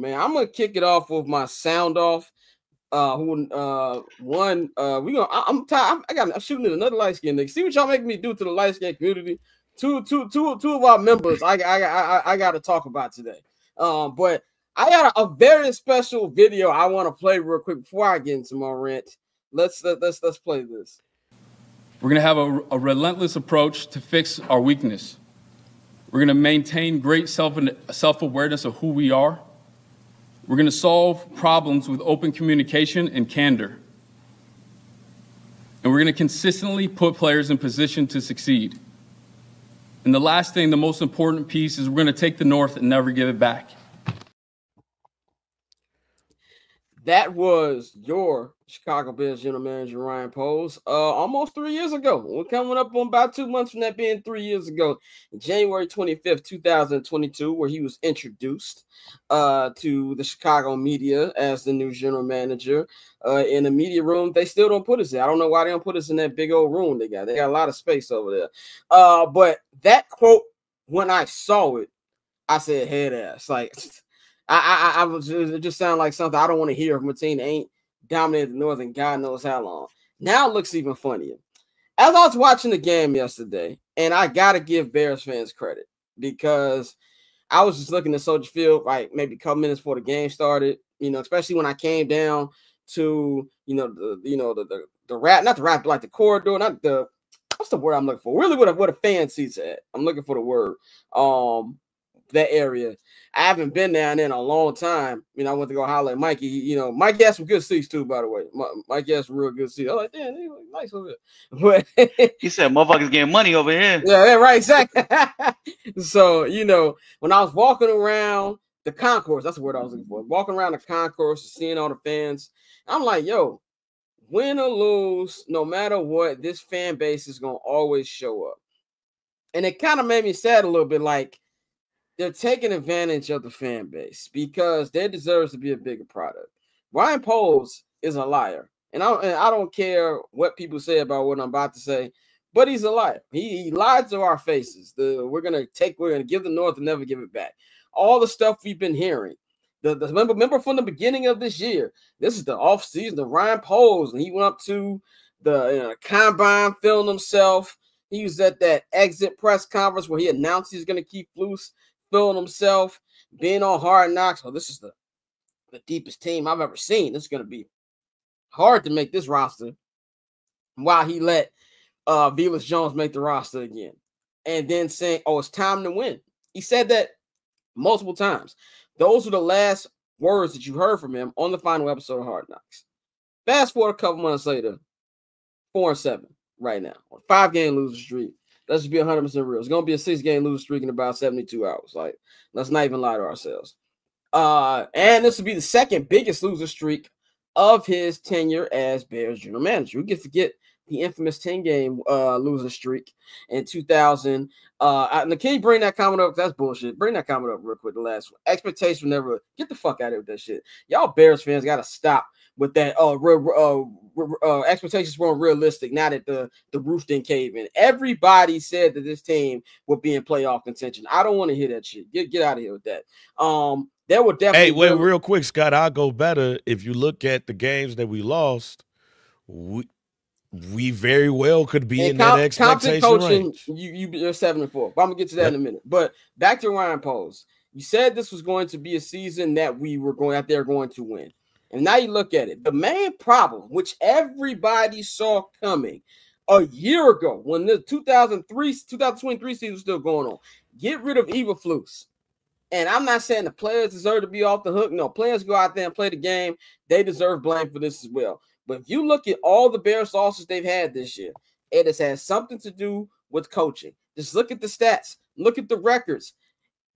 man. I'm gonna kick it off with my sound off. Uh, who uh one uh we gonna I, I'm tired. I got I'm shooting at another light skin nigga. See what y'all making me do to the light skin community. Two two two two of our members I I I, I got to talk about today. Um, but I got a, a very special video I want to play real quick before I get into my rant. Let's let, let's let's play this. We're gonna have a, a relentless approach to fix our weakness. We're gonna maintain great self self awareness of who we are. We're gonna solve problems with open communication and candor. And we're gonna consistently put players in position to succeed. And the last thing, the most important piece, is we're gonna take the North and never give it back. That was your Chicago Bears general manager Ryan Poles uh, almost three years ago. We're coming up on about two months from that being three years ago, January 25th, 2022, where he was introduced uh, to the Chicago media as the new general manager uh, in the media room. They still don't put us there. I don't know why they don't put us in that big old room they got. They got a lot of space over there. Uh, but that quote, when I saw it, I said head ass. Like I, I, I was it just sound like something I don't want to hear from a team that ain't dominated the Northern God knows how long. Now it looks even funnier. As I was watching the game yesterday, and I gotta give Bears fans credit because I was just looking at Soldier Field like maybe a couple minutes before the game started. You know, especially when I came down to you know the you know the the, the rat, not the but like the corridor, not the what's the word I'm looking for? Really, what a, what a fan sees at. I'm looking for the word. Um, that area. I haven't been down there in a long time. You know, I went to go holler at Mikey. You know, Mikey has some good seats too, by the way. Mikey has some real good seats. I was like, damn, they look nice over there. But he said, motherfuckers getting money over here. Yeah, yeah right, exactly. so, you know, when I was walking around the concourse, that's the word I was looking for. Walking around the concourse, seeing all the fans, I'm like, yo, win or lose, no matter what, this fan base is gonna always show up. And it kind of made me sad a little bit, like they're taking advantage of the fan base because they deserve to be a bigger product. Ryan Poles is a liar, and I, and I don't care what people say about what I'm about to say, but he's a liar. He, he lied to our faces. The we're gonna take, we're gonna give the North and never give it back. All the stuff we've been hearing. The, the remember, remember from the beginning of this year, this is the off season of Ryan Poles, and he went up to the you know, combine, filmed himself. He was at that exit press conference where he announced he's going to keep Flus feeling himself, being on hard knocks. Oh, this is the, the deepest team I've ever seen. It's going to be hard to make this roster while he let uh Velus Jones make the roster again. And then saying, Oh, it's time to win. He said that multiple times. Those are the last words that you heard from him on the final episode of Hard Knocks. Fast forward a couple months later, four and seven right now, five game loser streak. Let's just be 100 percent real. It's gonna be a six game lose streak in about 72 hours. Like, let's not even lie to ourselves. Uh, and this will be the second biggest loser streak of his tenure as Bears general manager. We can forget the infamous 10 game uh losing streak in 2000. Uh, and can you bring that comment up? That's bullshit. Bring that comment up real quick. The last one. Expectation never get the fuck out of with that shit. Y'all Bears fans gotta stop with that uh, uh, uh, expectations weren't realistic. Now that the the roof didn't cave in, everybody said that this team would be in playoff contention. I don't want to hear that shit. Get get out of here with that. Um, there were definitely. Hey, wait, real quick, Scott. I'll go better. If you look at the games that we lost, we we very well could be and in com- that expectation coaching, range. You you you're seven and four. But I'm gonna get to that yep. in a minute. But back to Ryan Poles. You said this was going to be a season that we were going out there going to win. And now you look at it. The main problem, which everybody saw coming a year ago when the 2003 2023 season was still going on, get rid of Eberflus. And I'm not saying the players deserve to be off the hook. No, players go out there and play the game. They deserve blame for this as well. But if you look at all the Bears losses they've had this year, it has had something to do with coaching. Just look at the stats, look at the records.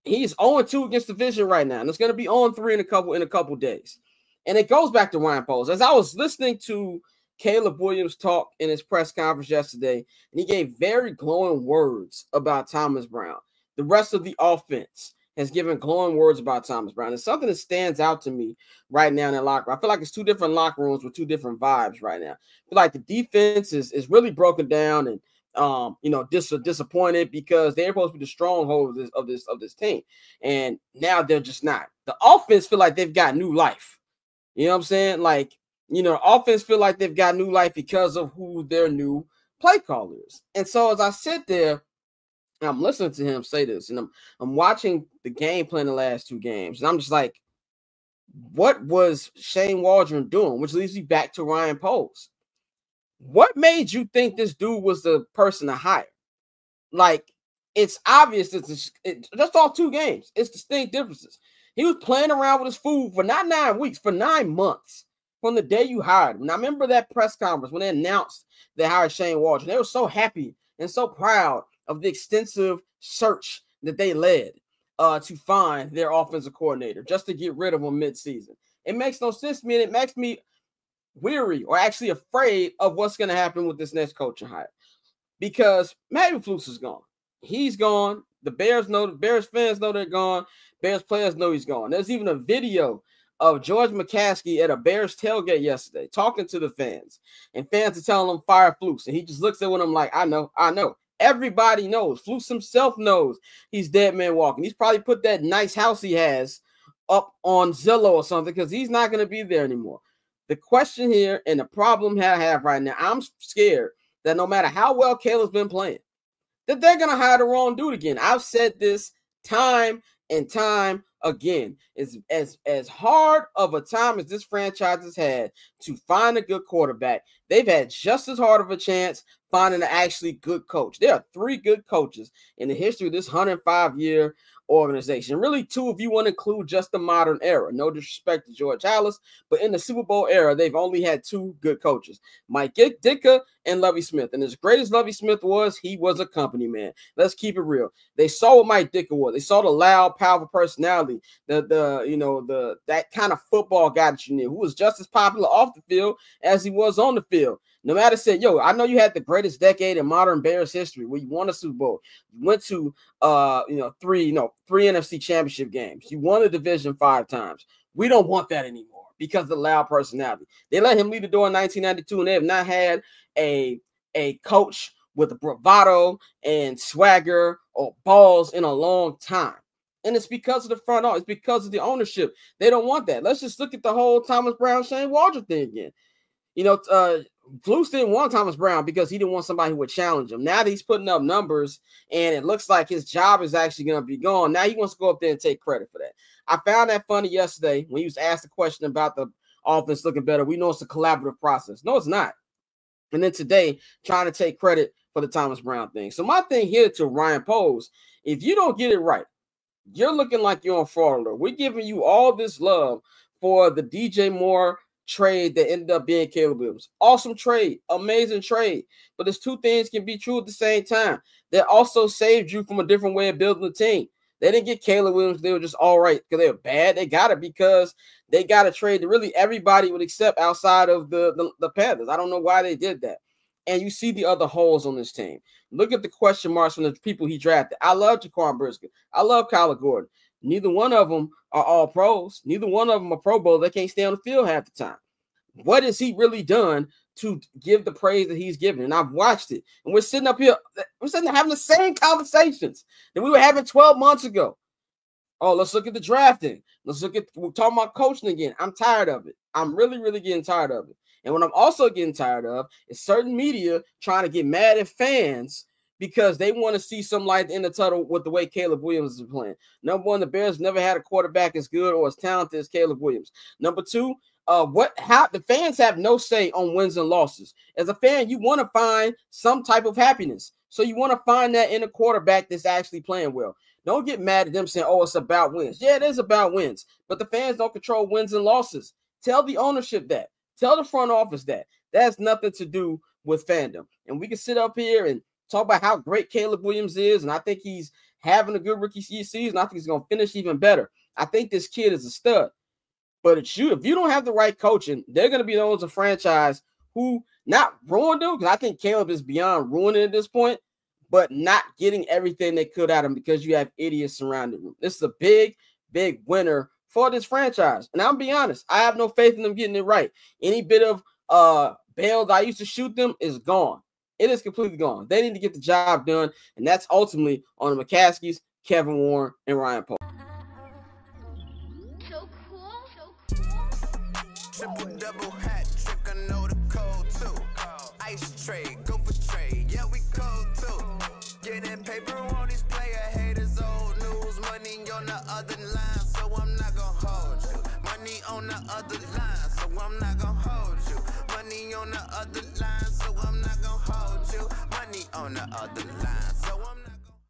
He's 0-2 against division right now, and it's going to be oh on 3 in a couple in a couple days. And it goes back to Ryan Poles. As I was listening to Caleb Williams talk in his press conference yesterday, and he gave very glowing words about Thomas Brown. The rest of the offense has given glowing words about Thomas Brown. It's something that stands out to me right now in that locker room. I feel like it's two different locker rooms with two different vibes right now. I feel like the defense is, is really broken down and um, you know, dis- disappointed because they're supposed to be the stronghold of this of this of this team, and now they're just not. The offense feel like they've got new life. You know what I'm saying? Like, you know, offense feel like they've got new life because of who their new play caller is. And so as I sit there, I'm listening to him say this, and I'm I'm watching the game plan the last two games, and I'm just like, what was Shane Waldron doing? Which leads me back to Ryan Poles. What made you think this dude was the person to hire? Like, it's obvious it's it, just off two games. It's distinct differences. He was playing around with his food for not nine weeks, for nine months from the day you hired him. Now, remember that press conference when they announced they hired Shane Waldron. They were so happy and so proud of the extensive search that they led uh, to find their offensive coordinator just to get rid of him midseason. It makes no sense to me, and it makes me weary or actually afraid of what's going to happen with this next coaching hire because Matty Flus is gone. He's gone. The Bears know, the Bears fans know they're gone. Bears players know he's gone. There's even a video of George McCaskey at a Bears tailgate yesterday talking to the fans, and fans are telling him fire Flus, and he just looks at them like, I know, I know. Everybody knows. Flus himself knows he's dead man walking. He's probably put that nice house he has up on Zillow or something because he's not going to be there anymore. The question here and the problem I have right now, I'm scared that no matter how well Caleb's been playing, that they're going to hire the wrong dude again. I've said this time and time again. As, as, as hard of a time as this franchise has had to find a good quarterback, they've had just as hard of a chance finding an actually good coach. There are three good coaches in the history of this 105 year organization. Really, two if you want to include just the modern era. No disrespect to George Halas, but in the Super Bowl era, they've only had two good coaches, Mike Ditka and Lovie Smith. And as great as Lovie Smith was, he was a company man. Let's keep it real. They saw what Mike Ditka was. They saw the loud, powerful personality, the the you know the that kind of football guy that you knew, who was just as popular off the field as he was on the field. No matter said, yo, I know you had the greatest decade in modern Bears history where you won a Super Bowl. You went to uh, you know, three, you know, three NFC championship games. You won the division five times. We don't want that anymore because of the loud personality. They let him lead the door in 1992, and they have not had a a coach with a bravado and swagger or balls in a long time. And it's because of the front office, it's because of the ownership. They don't want that. Let's just look at the whole Thomas Brown, Shane Waldron thing again. You know, uh, Flus didn't want Thomas Brown because he didn't want somebody who would challenge him. Now that he's putting up numbers and it looks like his job is actually going to be gone, now he wants to go up there and take credit for that. I found that funny yesterday when he was asked a question about the offense looking better. We know it's a collaborative process. No, it's not. And then today, trying to take credit for the Thomas Brown thing. So my thing here to Ryan Poles, if you don't get it right, you're looking like you're on fraud. We're giving you all this love for the DJ Moore trade that ended up being Caleb Williams. Awesome trade, amazing trade. But there's two things can be true at the same time. That also saved you from a different way of building the team. They didn't get Caleb Williams. They were just all right because they were bad. They got it because they got a trade that really everybody would accept outside of the, the, the Panthers. I don't know why they did that. And you see the other holes on this team. Look at the question marks from the people he drafted. I love Jaquan Brisker. I love Kyler Gordon. Neither one of them are all pros. Neither one of them are Pro Bowl. They can't stay on the field half the time. What has he really done to give the praise that he's given? And I've watched it. And we're sitting up here, we're sitting having the same conversations that we were having 12 months ago. Oh, let's look at the drafting. Let's look at we're talking about coaching again. I'm tired of it. I'm really, really getting tired of it. And what I'm also getting tired of is certain media trying to get mad at fans because they want to see some light in the tunnel with the way Caleb Williams is playing. Number one, the Bears never had a quarterback as good or as talented as Caleb Williams. Number two, uh, what how the fans have no say on wins and losses. As a fan, you want to find some type of happiness. So you want to find that in a quarterback that's actually playing well. Don't get mad at them saying, oh, it's about wins. Yeah, it is about wins, but the fans don't control wins and losses. Tell the ownership that. Tell the front office that. That has nothing to do with fandom. And we can sit up here and talk about how great Caleb Williams is, and I think he's having a good rookie season. I think he's going to finish even better. I think this kid is a stud. But it's you, if you don't have the right coaching, they're going to be the ones a franchise who not ruined them because I think Caleb is beyond ruining at this point, but not getting everything they could out of him because you have idiots surrounding them. This is a big, big winner for this franchise. And I'm be honest, I have no faith in them getting it right. Any bit of uh bail that I used to shoot them is gone It is completely gone. They need to get the job done, and that's ultimately on the McCaskies, Kevin Warren, and Ryan Poles. So cool. So cool. Triple double hat trick, I know the code too. Ice trade, go for trade, yeah we cold too. Getting paper on these player haters, old news, money on the other line, so I'm not gonna hold you. Money on the other line, so I'm not gonna hold you. Money on the other line, the other line, so